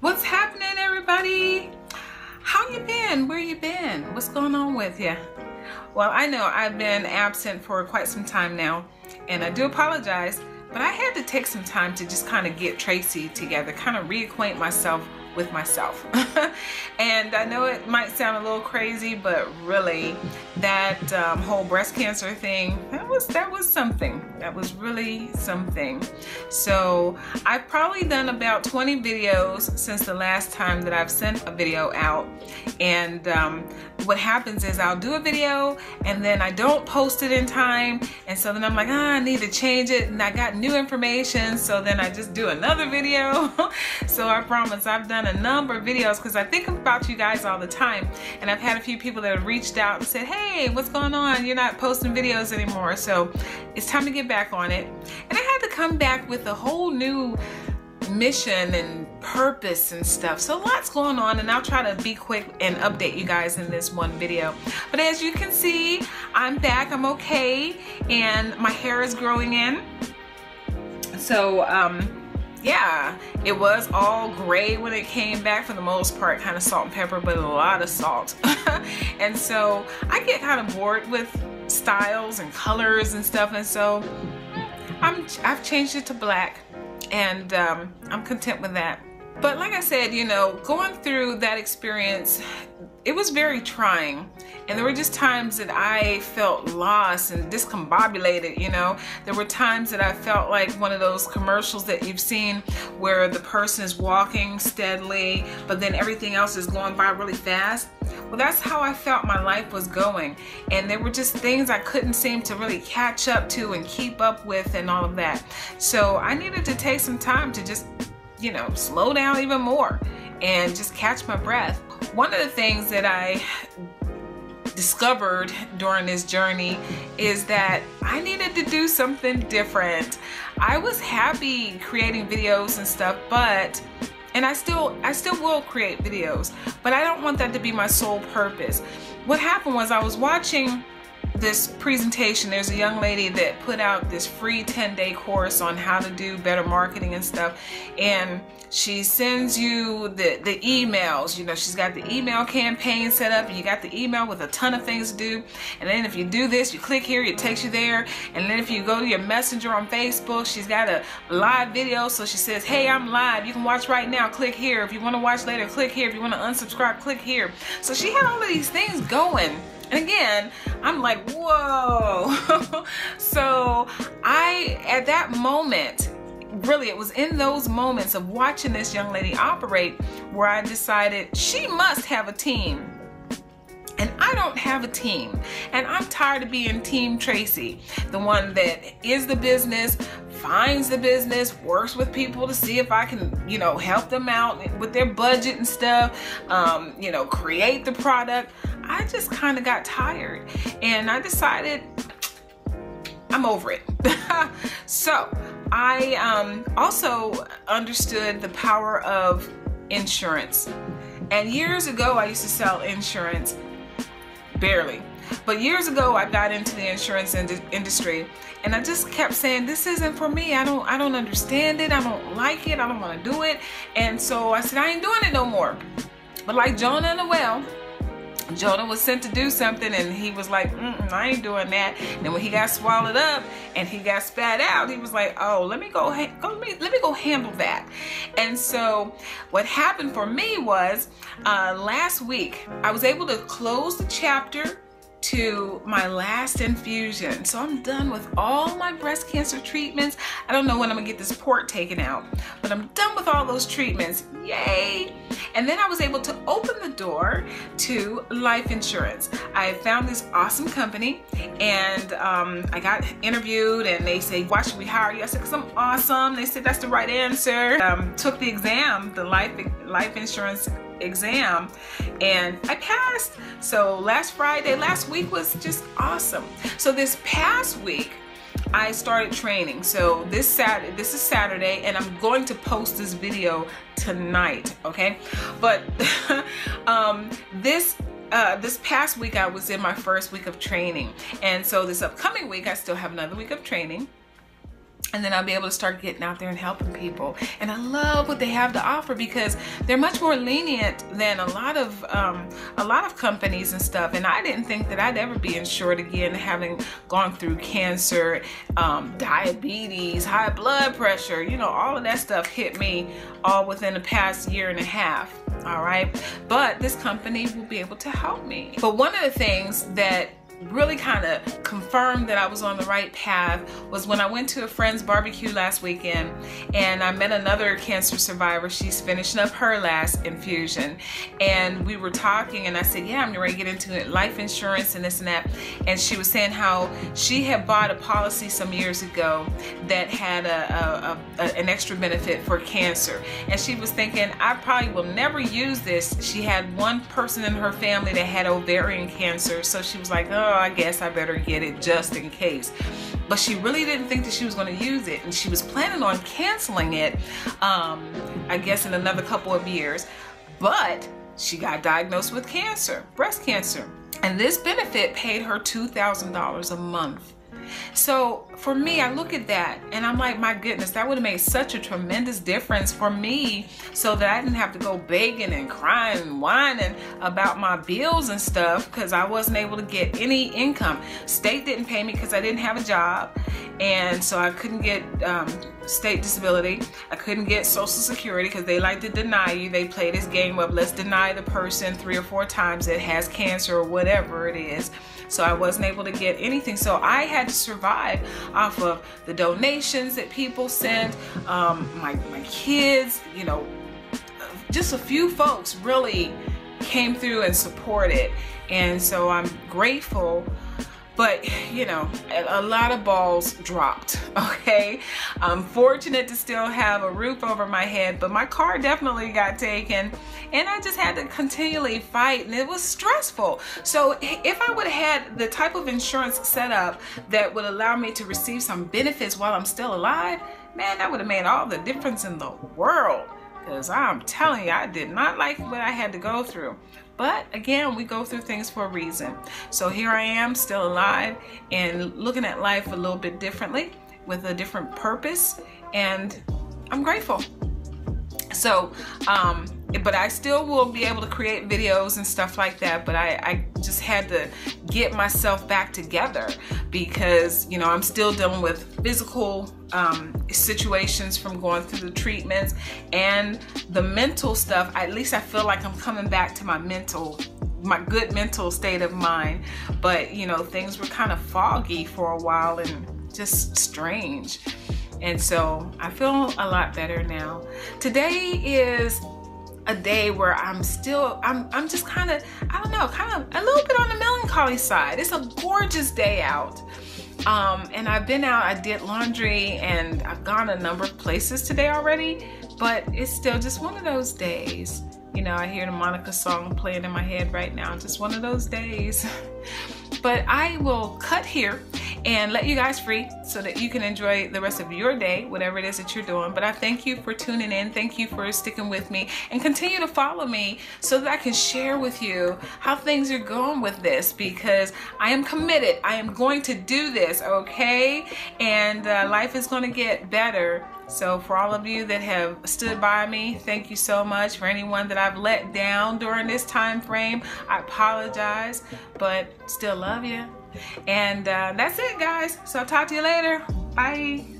What's happening everybody? How you been? Where you been? What's going on with you? Well, I know I've been absent for quite some time now and I do apologize, but I had to take some time to just kind of get Tracy together, kind of reacquaint myself with myself. and I know it might sound a little crazy, but really that um, whole breast cancer thing, that was, that was something. That was really something. So I've probably done about 20 videos since the last time that I've sent a video out. And um, what happens is I'll do a video and then I don't post it in time. And so then I'm like, ah, I need to change it. And I got new information. So then I just do another video. so I promise I've done a number of videos because I think about you guys all the time. And I've had a few people that have reached out and said, hey, what's going on? You're not posting videos anymore. So it's time to get back on it. And I had to come back with a whole new mission and purpose and stuff. So lots going on and I'll try to be quick and update you guys in this one video. But as you can see, I'm back, I'm okay, and my hair is growing in. So um, yeah, it was all gray when it came back for the most part, kind of salt and pepper, but a lot of salt. and so I get kind of bored with styles and colors and stuff. And so I'm, I've changed it to black and um, I'm content with that. But like I said, you know, going through that experience, it was very trying. And there were just times that I felt lost and discombobulated, you know. There were times that I felt like one of those commercials that you've seen where the person is walking steadily, but then everything else is going by really fast. Well, that's how I felt my life was going. And there were just things I couldn't seem to really catch up to and keep up with and all of that. So I needed to take some time to just you know, slow down even more and just catch my breath. One of the things that I discovered during this journey is that I needed to do something different. I was happy creating videos and stuff, but and I still I still will create videos, but I don't want that to be my sole purpose. What happened was I was watching this presentation, there's a young lady that put out this free 10 day course on how to do better marketing and stuff. And she sends you the, the emails, you know, she's got the email campaign set up and you got the email with a ton of things to do. And then if you do this, you click here, it takes you there. And then if you go to your messenger on Facebook, she's got a live video. So she says, hey, I'm live. You can watch right now. Click here. If you want to watch later, click here. If you want to unsubscribe, click here. So she had all of these things going and again, I'm like, whoa. so I, at that moment, really, it was in those moments of watching this young lady operate where I decided she must have a team. And I don't have a team. And I'm tired of being Team Tracy, the one that is the business, finds the business, works with people to see if I can, you know, help them out with their budget and stuff, um, you know, create the product. I just kind of got tired and I decided I'm over it. so I um, also understood the power of insurance. And years ago, I used to sell insurance, barely. But years ago, I got into the insurance ind industry and I just kept saying, this isn't for me. I don't, I don't understand it. I don't like it. I don't want to do it. And so I said, I ain't doing it no more. But like Jonah and the whale, Jonah was sent to do something and he was like, I ain't doing that. And when he got swallowed up and he got spat out, he was like, oh, let me go, go let, me, let me go handle that. And so what happened for me was uh, last week, I was able to close the chapter to my last infusion. So I'm done with all my breast cancer treatments. I don't know when I'm gonna get this port taken out, but I'm done with all those treatments. Yay! And then I was able to open the door to life insurance. I found this awesome company and um, I got interviewed and they say, why should we hire you? I said, cause I'm awesome. They said, that's the right answer. Um, took the exam, the life, life insurance exam and I passed. So last Friday, last week was just awesome. So this past week, I started training. So this Saturday, this is Saturday, and I'm going to post this video tonight, okay? But um, this uh, this past week I was in my first week of training. And so this upcoming week I still have another week of training. And then I'll be able to start getting out there and helping people. And I love what they have to offer because they're much more lenient than a lot of um, a lot of companies and stuff. And I didn't think that I'd ever be insured again, having gone through cancer, um, diabetes, high blood pressure. You know, all of that stuff hit me all within the past year and a half. All right, but this company will be able to help me. But one of the things that really kind of confirmed that I was on the right path was when I went to a friend's barbecue last weekend and I met another cancer survivor. She's finishing up her last infusion and we were talking and I said, yeah, I'm ready to get into it, life insurance and this and that. And she was saying how she had bought a policy some years ago that had a, a, a an extra benefit for cancer. And she was thinking, I probably will never use this. She had one person in her family that had ovarian cancer. So she was like, oh, oh, I guess I better get it just in case. But she really didn't think that she was going to use it, and she was planning on canceling it, um, I guess, in another couple of years. But she got diagnosed with cancer, breast cancer. And this benefit paid her $2,000 a month. So for me, I look at that and I'm like, my goodness, that would have made such a tremendous difference for me so that I didn't have to go begging and crying and whining about my bills and stuff because I wasn't able to get any income. State didn't pay me because I didn't have a job and so I couldn't get um, state disability. I couldn't get social security because they like to deny you. They play this game of let's deny the person three or four times that has cancer or whatever it is. So I wasn't able to get anything. So I had to survive off of the donations that people sent, um, my, my kids, you know, just a few folks really came through and supported. And so I'm grateful but you know a lot of balls dropped okay? I'm fortunate to still have a roof over my head but my car definitely got taken and i just had to continually fight and it was stressful. So if i would have had the type of insurance set up that would allow me to receive some benefits while i'm still alive man that would have made all the difference in the world because i'm telling you i did not like what i had to go through but again, we go through things for a reason. So here I am, still alive and looking at life a little bit differently with a different purpose. And I'm grateful. So, um, but I still will be able to create videos and stuff like that. But I, I just had to get myself back together because, you know, I'm still dealing with physical um, situations from going through the treatments and the mental stuff. At least I feel like I'm coming back to my mental my good mental state of mind but you know things were kind of foggy for a while and just strange and so I feel a lot better now today is a day where I'm still, I'm, I'm just kind of, I don't know, kind of a little bit on the melancholy side. It's a gorgeous day out. Um, and I've been out, I did laundry and I've gone a number of places today already, but it's still just one of those days. You know, I hear the Monica song playing in my head right now, just one of those days. but I will cut here and let you guys free so that you can enjoy the rest of your day, whatever it is that you're doing. But I thank you for tuning in. Thank you for sticking with me and continue to follow me so that I can share with you how things are going with this because I am committed. I am going to do this, okay? And uh, life is going to get better so for all of you that have stood by me, thank you so much. For anyone that I've let down during this time frame, I apologize, but still love you. And uh, that's it, guys. So I'll talk to you later. Bye.